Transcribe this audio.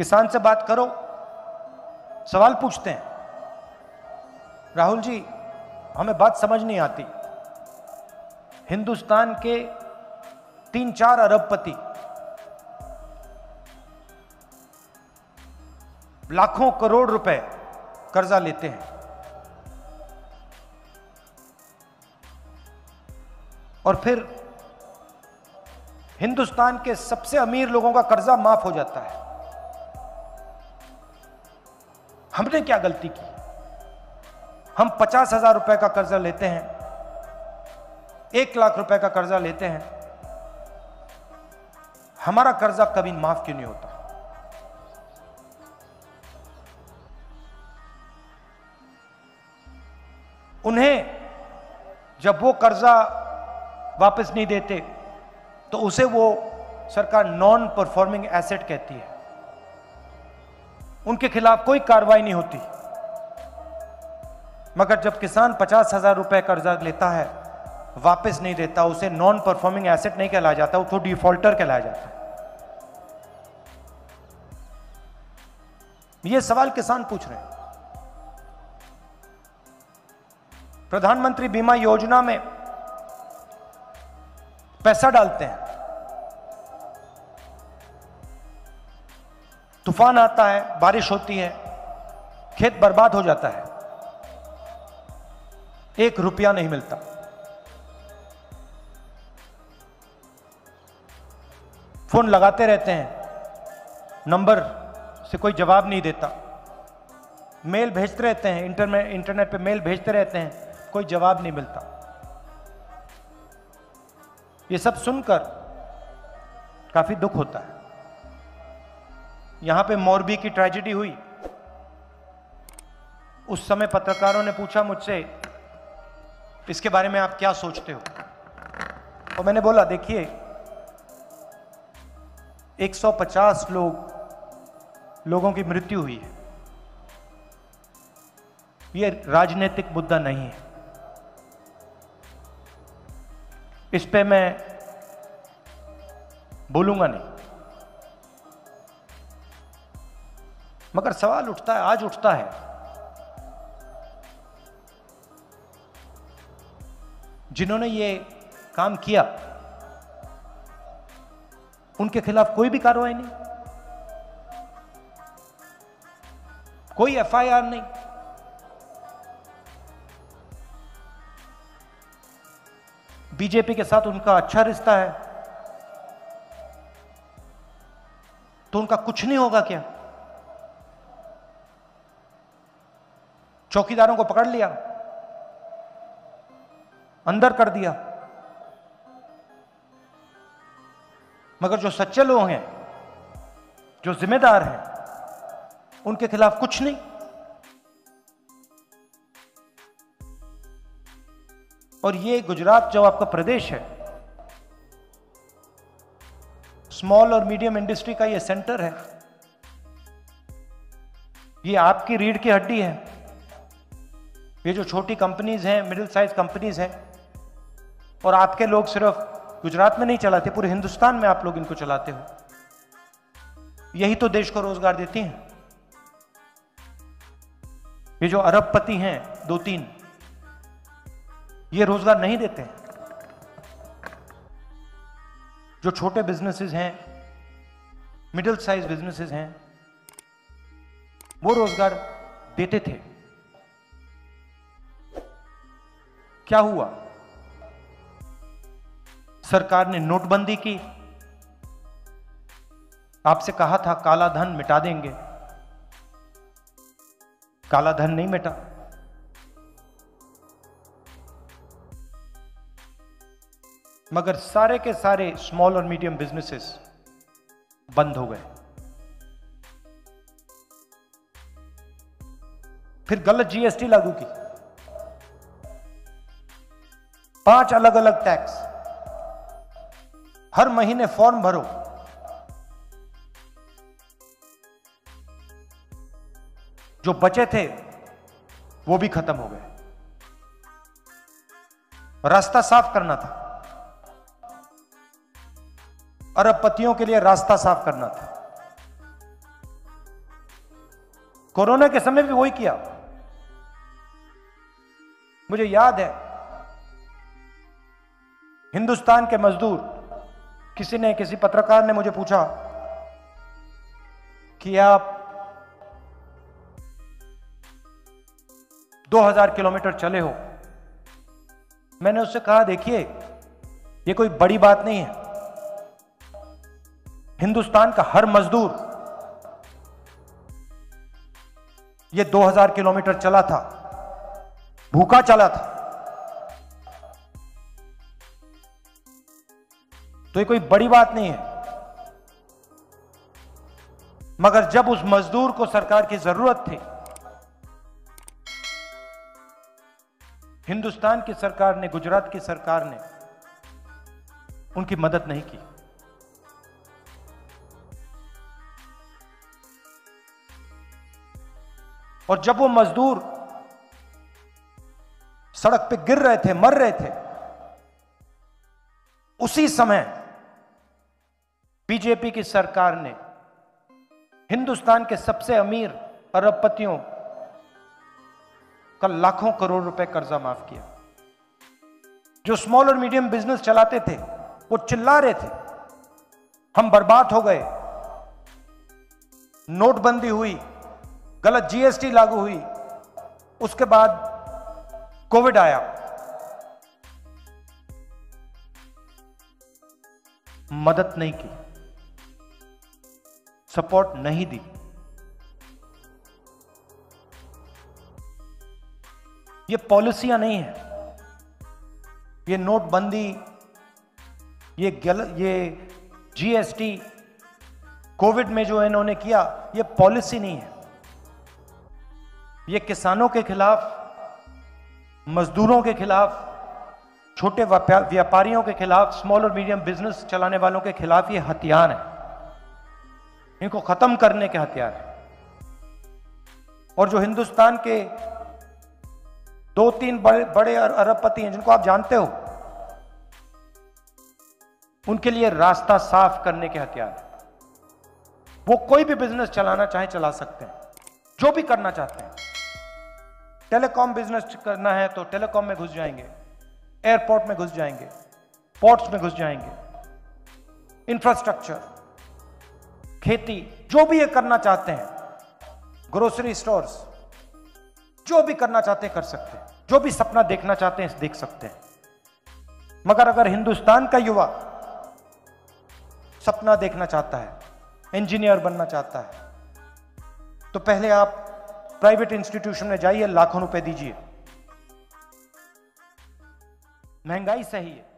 किसान से बात करो। सवाल पूछते हैं। राहुल जी, हमें बात समझ नहीं आती। हिंदुस्तान के तीन चार अरबपति लाखों करोड़ रुपए कर्जा लेते हैं। और फिर हिंदुस्तान के सबसे अमीर लोगों का कर्जा माफ़ हो जाता है। हमने क्या गलती की? हम पचास हज़ार रुपए का कर्जा लेते हैं, एक लाख रुपए का कर्जा लेते हैं। हमारा कर्जा कभी माफ़ क्यों नहीं होता? उन्हें जब वो कर्जा वापस नहीं देते तो उसे वो सरकार नॉन परफॉर्मिंग एसेट कहती है। उनके खिलाफ कोई कार्रवाई नहीं होती। मगर जब किसान पचास हज़ार रुपए कर्जा लेता है, वापस नहीं देता, उसे नॉन परफॉर्मिंग एसेट नहीं कहलाया जाता तो डिफॉल्टर कहलाया जाता है। ये सवाल किसान पूछ रहे हैं। प्रधानमंत्री बीमा योजना में पैसा डालते हैं। तूफ़ान आता है, बारिश होती है, खेत बर्बाद हो जाता है। एक रुपया नहीं मिलता। फ़ोन लगाते रहते हैं, नंबर से कोई जवाब नहीं देता। मेल भेजते रहते हैं इंटरनेट इंटरनेट पे मेल भेजते रहते हैं, कोई जवाब नहीं मिलता। ये सब सुनकर काफ़ी दुख होता है। यहाँ पे मोरबी की ट्रेजिडी हुई। उस समय पत्रकारों ने पूछा मुझसे, इसके बारे में आप क्या सोचते हो? और मैंने बोला, देखिए 150 लोग, लोगों की मृत्यु हुई है। यह राजनीतिक मुद्दा नहीं है। इस पे मैं बोलूँगा नहीं। मगर सवाल उठता है, आज उठता है। जिन्होंने ये काम किया, उनके खिलाफ कोई भी कार्रवाई नहीं। कोई एफआईआर नहीं। बीजेपी के साथ उनका अच्छा रिश्ता है तो उनका कुछ नहीं होगा क्या? चौकीदारों को पकड़ लिया, अंदर कर दिया। मगर जो सच्चे लोग हैं, जो जिम्मेदार हैं, उनके खिलाफ कुछ नहीं। और ये गुजरात जो आपका प्रदेश है, स्मॉल और मीडियम इंडस्ट्री का ये सेंटर है। ये आपकी रीढ़ की हड्डी है। ये जो छोटी कंपनीज़ हैं मिडिल साइज़ कंपनीज़ हैं, और आपके लोग सिर्फ़ गुजरात में नहीं चलाते, पूरे हिंदुस्तान में आप लोग इनको चलाते हो। यही तो देश को रोज़गार देती हैं। ये जो अरबपति हैं दो तीन ये रोज़गार नहीं देते हैं। जो छोटे बिजनेसेस हैं मिडिल साइज़ बिजनेसेस हैं, वो रोज़गार देते थे। क्या हुआ? सरकार ने नोटबंदी की। आपसे कहा था, काला धन मिटा देंगे। काला धन नहीं मिटा। मगर सारे के सारे स्मॉल और मीडियम बिजनेसेस बंद हो गए। फिर गलत जीएसटी लागू की। पाँच अलग अलग टैक्स। हर महीने फॉर्म भरो। जो बचे थे, वो भी खत्म हो गए। रास्ता साफ़ करना था। अरबपतियों के लिए रास्ता साफ़ करना था। कोरोना के समय भी वही किया। मुझे याद है हिंदुस्तान के मजदूर, किसी ने किसी पत्रकार ने मुझे पूछा कि आप 2000 किलोमीटर चले हो। मैंने उससे कहा, देखिए, ये कोई बड़ी बात नहीं है। हिंदुस्तान का हर मजदूर, ये 2000 किलोमीटर चला था, भूखा चला था। तो ये कोई बड़ी बात नहीं है। मगर जब उस मजदूर को सरकार की ज़रूरत थी, हिंदुस्तान की सरकार ने, गुजरात की सरकार ने उनकी मदद नहीं की। और जब वो मजदूर सड़क पे गिर रहे थे, मर रहे थे, उसी समय बीजेपी की सरकार ने हिंदुस्तान के सबसे अमीर अरबपतियों का लाखों करोड़ रुपए कर्जा माफ़ किया। जो स्मॉल और मीडियम बिज़नेस चलाते थे, वो चिल्ला रहे थे। हम बर्बाद हो गए। नोटबंदी हुई, गलत जीएसटी लागू हुई। उसके बाद कोविड आया। मदद नहीं की। सपोर्ट नहीं दी। ये पॉलिसियाँ नहीं है। ये नोटबंदी, ये गल, ये जीएसटी कोविड में जो इन्होंने किया, ये पॉलिसी नहीं है। ये किसानों के खिलाफ, मजदूरों के खिलाफ, छोटे व्यापारियों के खिलाफ स्मॉल और मीडियम बिज़नेस चलाने वालों के खिलाफ ये हथियार है। इनको खत्म करने के हथियार है। और जो हिंदुस्तान के दो तीन बड़े बड़े अरबपति हैं, जिनको आप जानते हो, उनके लिए रास्ता साफ़ करने के हथियार वो कोई भी बिज़नेस चलाना चाहे, चला सकते हैं। जो भी करना चाहते हैं। टेलीकॉम बिज़नेस करना है तो टेलीकॉम में घुस जाएँगे। एयरपोर्ट में घुस जाएँगे। पोर्ट्स में घुस जाएँगे। इंफ्रास्ट्रक्चर। खेती जो भी ये करना चाहते हैं ग्रोसरी स्टोर्स जो भी करना चाहते हैं कर सकते हैं। जो भी सपना देखना चाहते हैं, देख सकते हैं। मगर अगर हिंदुस्तान का युवा सपना देखना चाहता है इंजीनियर बनना चाहता है तो पहले आप प्राइवेट इंस्टीट्यूशन में जाइए, लाखों रुपए दीजिए। महँगाई सही है।